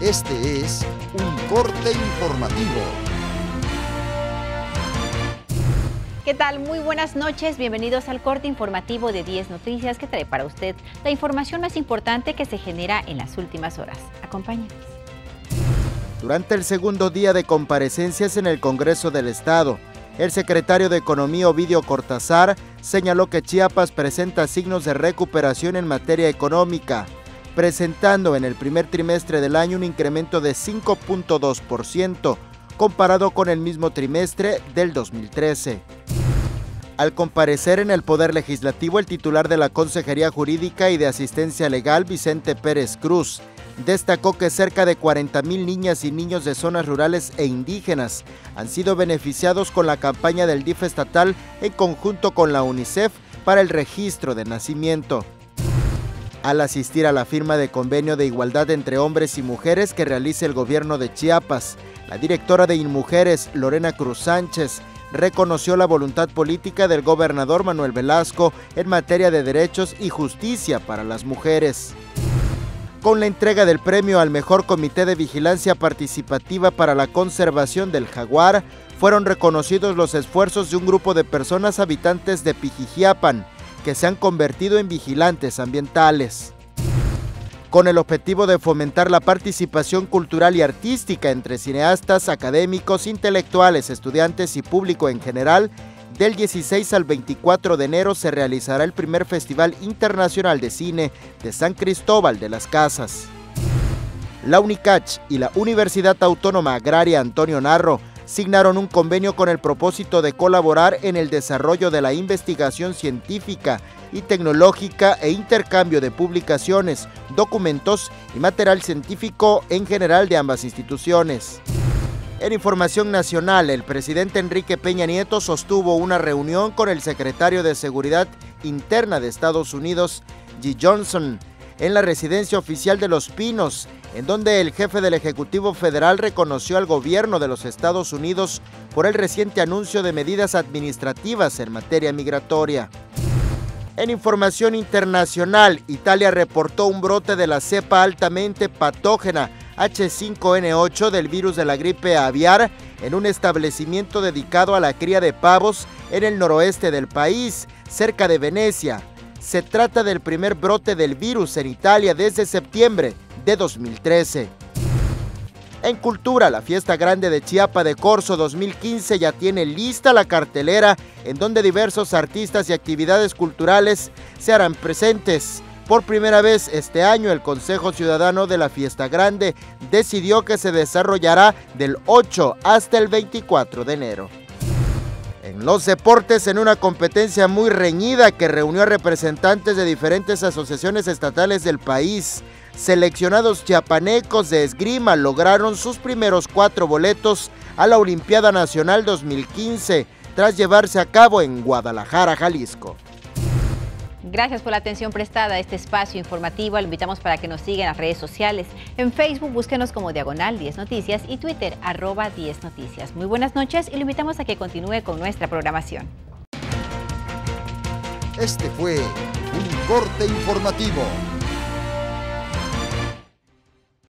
Este es un corte informativo. ¿Qué tal? Muy buenas noches. Bienvenidos al corte informativo de 10 Noticias que trae para usted la información más importante que se genera en las últimas horas. Acompáñenos. Durante el segundo día de comparecencias en el Congreso del Estado, el secretario de Economía Ovidio Cortázar señaló que Chiapas presenta signos de recuperación en materia económica presentando en el primer trimestre del año un incremento de 5.2% comparado con el mismo trimestre del 2013. Al comparecer en el Poder Legislativo, el titular de la Consejería Jurídica y de Asistencia Legal, Vicente Pérez Cruz, destacó que cerca de 40.000 niñas y niños de zonas rurales e indígenas han sido beneficiados con la campaña del DIF estatal en conjunto con la UNICEF para el registro de nacimiento al asistir a la firma de convenio de igualdad entre hombres y mujeres que realiza el gobierno de Chiapas. La directora de Inmujeres, Lorena Cruz Sánchez, reconoció la voluntad política del gobernador Manuel Velasco en materia de derechos y justicia para las mujeres. Con la entrega del premio al mejor comité de vigilancia participativa para la conservación del jaguar, fueron reconocidos los esfuerzos de un grupo de personas habitantes de Pijijiapan, que se han convertido en vigilantes ambientales. Con el objetivo de fomentar la participación cultural y artística entre cineastas, académicos, intelectuales, estudiantes y público en general, del 16 al 24 de enero se realizará el primer Festival Internacional de Cine de San Cristóbal de las Casas. La UNICACH y la Universidad Autónoma Agraria Antonio Narro signaron un convenio con el propósito de colaborar en el desarrollo de la investigación científica y tecnológica e intercambio de publicaciones, documentos y material científico en general de ambas instituciones. En información nacional, el presidente Enrique Peña Nieto sostuvo una reunión con el secretario de Seguridad Interna de Estados Unidos, G. Johnson, en la residencia oficial de Los Pinos, en donde el jefe del Ejecutivo Federal reconoció al gobierno de los Estados Unidos por el reciente anuncio de medidas administrativas en materia migratoria. En información internacional, Italia reportó un brote de la cepa altamente patógena H5N8 del virus de la gripe aviar en un establecimiento dedicado a la cría de pavos en el noroeste del país, cerca de Venecia. Se trata del primer brote del virus en Italia desde septiembre de 2013. En Cultura, la fiesta grande de Chiapa de Corso 2015 ya tiene lista la cartelera en donde diversos artistas y actividades culturales se harán presentes. Por primera vez este año el Consejo Ciudadano de la Fiesta Grande decidió que se desarrollará del 8 hasta el 24 de enero. En los deportes, en una competencia muy reñida que reunió a representantes de diferentes asociaciones estatales del país, seleccionados chiapanecos de esgrima lograron sus primeros cuatro boletos a la Olimpiada Nacional 2015, tras llevarse a cabo en Guadalajara, Jalisco. Gracias por la atención prestada a este espacio informativo. Lo invitamos para que nos sigan en las redes sociales. En Facebook búsquenos como Diagonal 10 Noticias y Twitter arroba 10 Noticias. Muy buenas noches y lo invitamos a que continúe con nuestra programación. Este fue un corte informativo